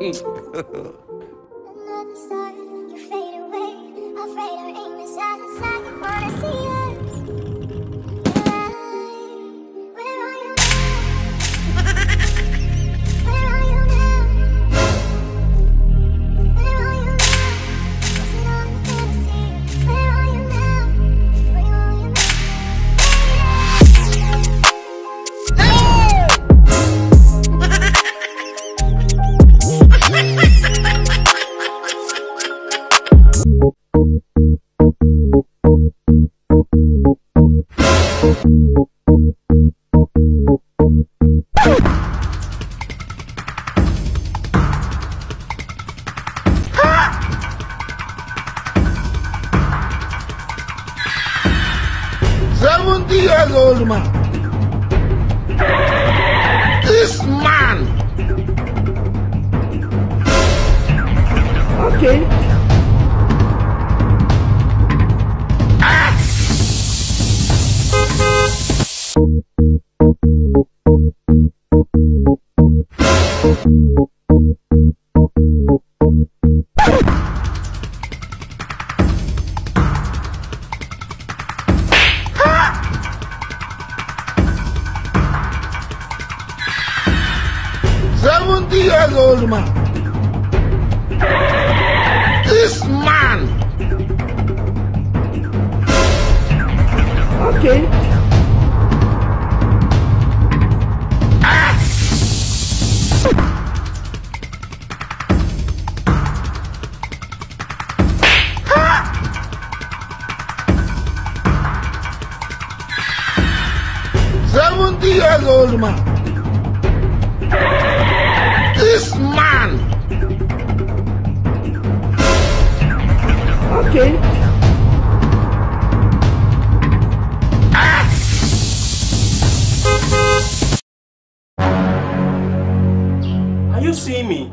Another star, you fade away. Afraid our aim is at the side. 40 years old man. This man. Okay. Ah! Seventy years old man. This man. Okay. Ah! Years old man. This man. Okay. Ah! Are you seeing me?